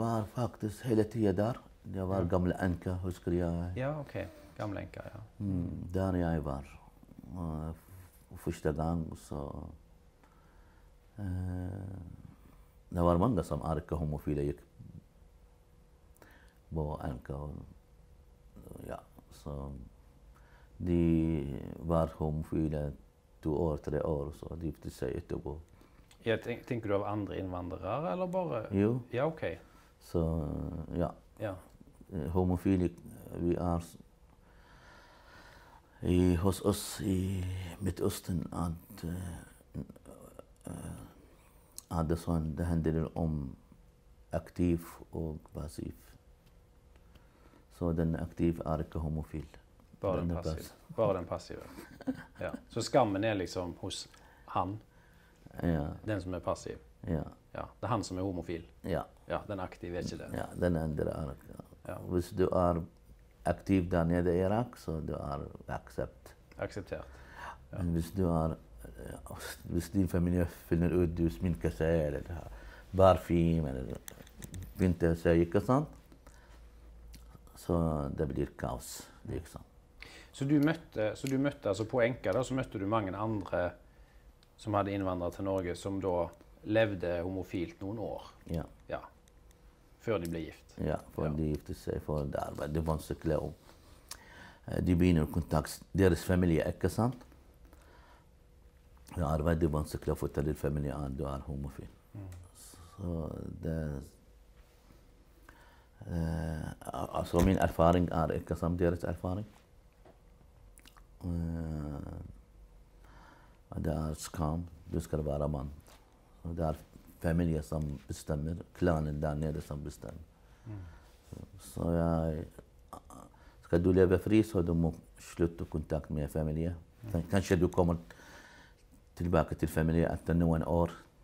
var faktiskt hela tiden där. Det var gamla Anka, huskar jag. Ja, okej. Gamla änka, ja. Mm, där jag var. Och första gången så... Eh, det var många som arka homofila gick på. Och, ja, så de var homofila två år, tre år, så de gifte sig etterpå. Jag tänk, tänker du av andra invandrare eller bara? Jo, Ja, okej. Så ja. Ja. Eh, homofili, vi är i, hos oss i Mittöstern att uh, det, sån, det handlar om aktiv och passiv. Så den aktiv är inte homofil. Bara den, Den passiva. pass- Bara den passiva. Ja. Så skammen är liksom hos han, Ja, den som är passiv. Ja, Ja. Det är han som är homofil. ja, Ja, den aktiva är inte det. ja. Den andra är... Ja. Om du är aktiv där nere i Irak så du är accept. Accepterat. Men om du är... Om din familj fyller ut, du sminkar sig eller har parfym eller inte så gick sånt. Så det blir kaos liksom. Så du mötte, så du mötte alltså på Enka då, så mötte du många andra som hade invandrat till Norge som då levde homofilt någon år. Ja. Ja. För de blev gift. Ja, för Ja. de gifte sig, för det arbete, det vanskligt och eh, de begynner kontakt, deras familj är inte sant. Det är väldigt vanskligt att fortälja familjen att du är homofil. Så det... Eh, alltså min erfaring är inte som deras erfaring. Eh, det är skam, du ska vara man. Det är familjen som bestämmer, klanen där nere som bestämmer. Så jag... Ska du leva fri så du måste sluta kontakt med familjen. Kanske du kommer tillbaka till familjen efter några år